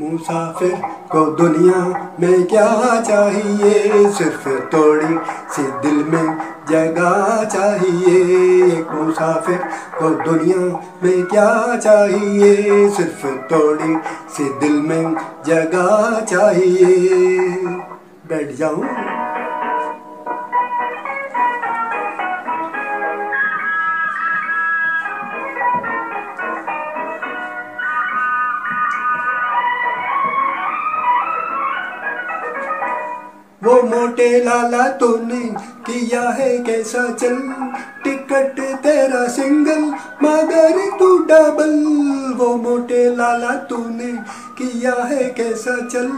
मुसाफिर को दुनिया में क्या चाहिए? सिर्फ़ थोड़ी सी दिल में जगह चाहिए। एक मुसाफिर को दुनिया में क्या चाहिए? सिर्फ़ थोड़ी सी दिल में जगह चाहिए। बैठ जाऊँ। वो मोटे लाला तूने किया है कैसा चल? टिकट तेरा सिंगल, मगर तू डबल वो मोटे लाला तूने किया है कैसा चल?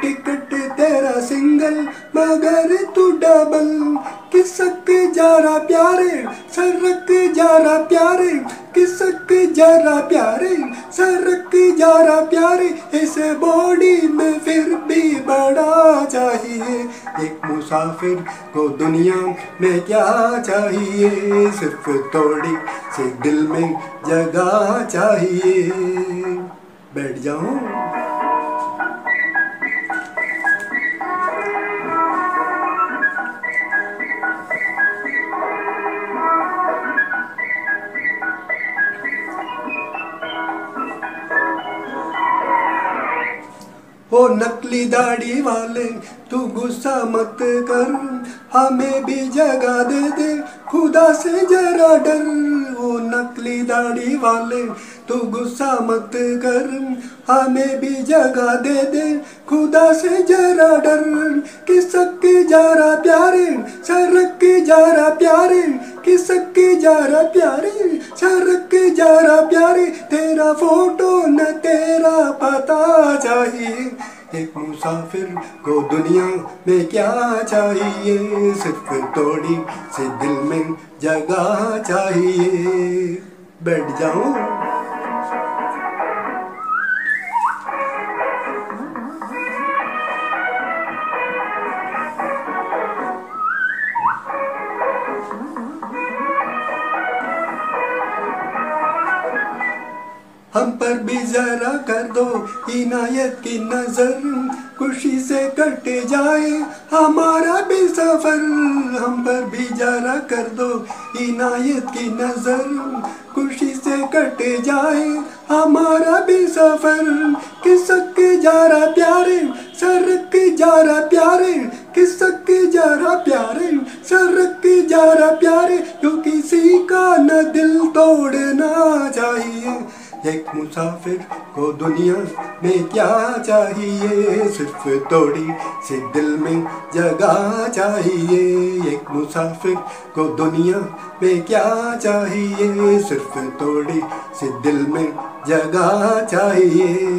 टिकट तेरा सिंगल, मगर तू डबल किसक जारा प्यारे, सरक जारा प्यारे। किसक जरा प्यारे, सरक जारा प्यारे। इस बॉडी में एक मुसाफिर को दुनिया में क्या चाहिए? सिर्फ़ थोड़ी सी दिल में जगह चाहिए। बैठ जाऊँ? ओ नकली दाढ़ी वाले, तू गुस्सा मत कर। हमें भी जगा दे दे, खुदा से जरा डर। ओ नकली दाढ़ी वाले, तू गुस्सा मत कर। हमें भी जगा दे दे, खुदा से जरा डर। किसक के जरा प्यारे, सरक के जरा प्यारे किसक रहा प्यारे सरक के जा रहा प्यारे, तेरा फ़ोटो न तेरा पता चाहिए। एक मुसाफिर को दुनिया में क्या चाहिए? सिर्फ़ थोड़ी से दिल में जगह चाहिए। बैठ जाऊँ। हम पर भी जरा कर दो इनायत की नज़र, खुशी से कट जाए हमारा भी सफ़र। हम पर भी जरा कर दो इनायत की नज़र, खुशी से कट जाए हमारा भी सफ़र। किसक जारा प्यारे सरक जारा प्यारे किसक जारा प्यारे सरक जारा प्यारे जो किसी का न दिल तोड़ना चाहिए? एक मुसाफिर को दुनिया में क्या चाहिए? सिर्फ़ थोड़ी से दिल में जगह चाहिए। एक मुसाफिर को दुनिया में क्या चाहिए? सिर्फ़ थोड़ी से दिल में जगह चाहिए।